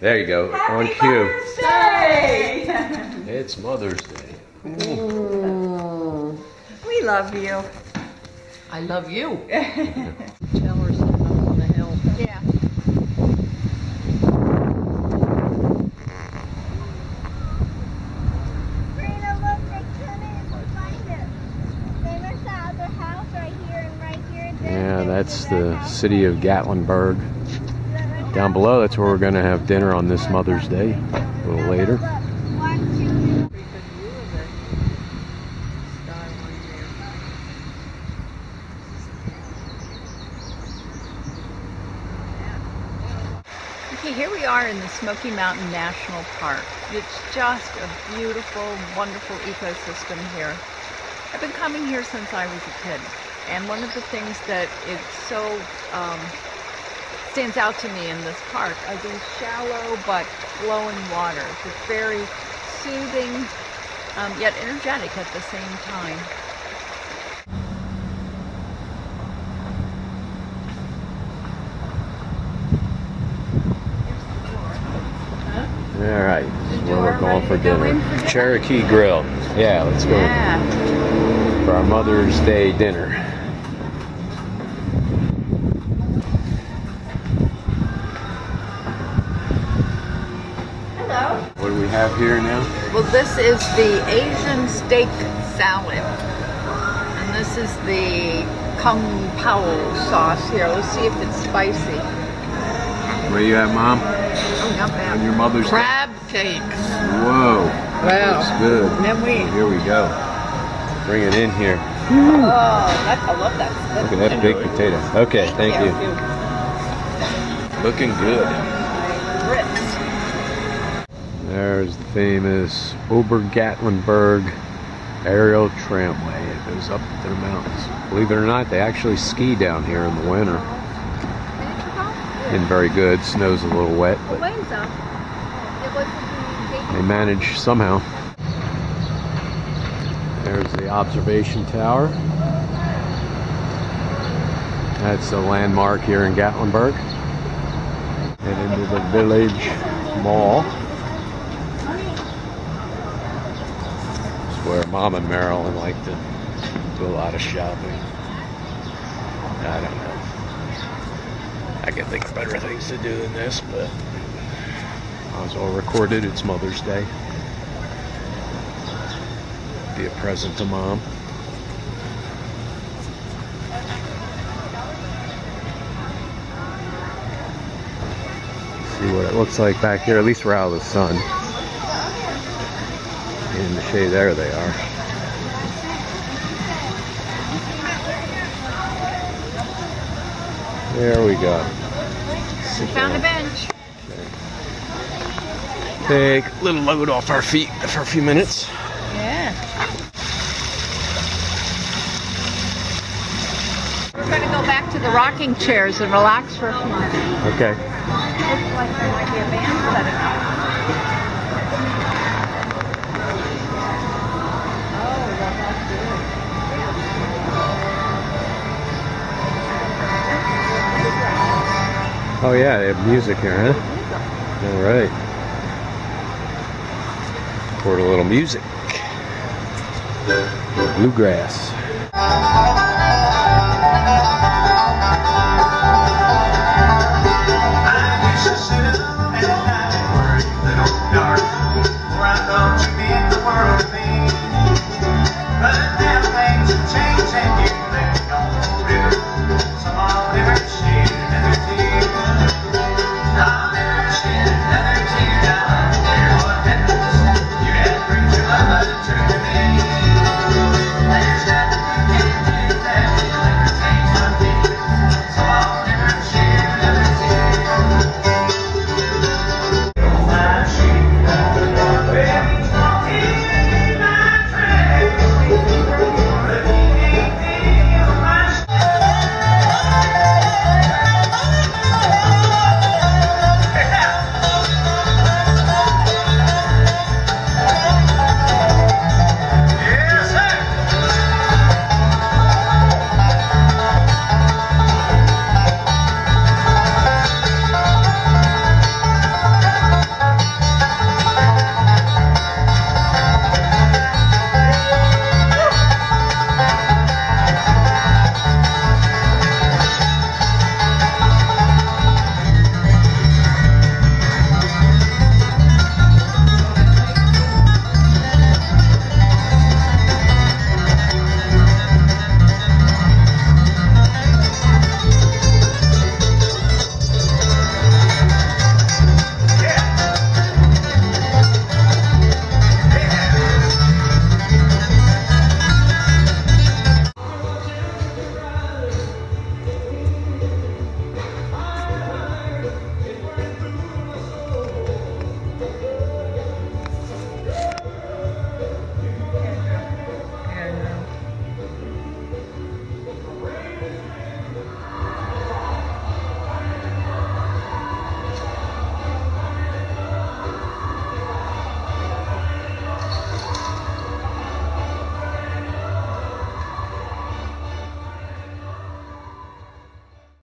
There you go. On Happy cue. Mother's Day! It's Mother's Day. we love you. I love you. Tell her something up on the hill. Yeah. Brina, look, they come in and find us. They must have their house right here and right here. Then Yeah, that's the city of Gatlinburg. Down below, that's where we're going to have dinner on this Mother's Day a little later. Okay, here we are in the Smoky Mountain National Park. It's just a beautiful, wonderful ecosystem here. I've been coming here since I was a kid, and one of the things that is so um, stands out to me in this park are these shallow but flowing waters. It's very soothing, um, yet energetic at the same time. All right, this is where we're going for to go dinner. for dinner? Cherokee Grill. Yeah, let's go Yeah. for our Mother's Day dinner. Have here now? Well, this is the Asian steak salad. And this is the Kung Pao sauce here. Let's see if it's spicy. Where you at, Mom? Oh, not On your Mother's? Crab cakes. Whoa. Wow. Looks good. And then we, Here we go. Bring it in here. oh, that's, I love that. Look at that big potato. Okay, thank you. Looking good. Grits. There's the famous Ober-Gatlinburg aerial tramway. It goes up to the mountains. Believe it or not, they actually ski down here in the winter. Been very good. Snow's a little wet, but they manage somehow. There's the observation tower. That's a landmark here in Gatlinburg. And into the village mall. Where Mom and Marilyn like to do a lot of shopping. I don't know. I can think of better things to do than this, but I was all recorded. It's Mother's Day. Be a present to Mom. See what it looks like back here. At least we're out of the sun. Shade, there they are. There we go. We Found a bench. Take a little load off our feet for a few minutes. Yeah. We're going to go back to the rocking chairs and relax for a few minutes. Okay. Oh yeah, they have music here, huh? All right. Record a little music. Bluegrass.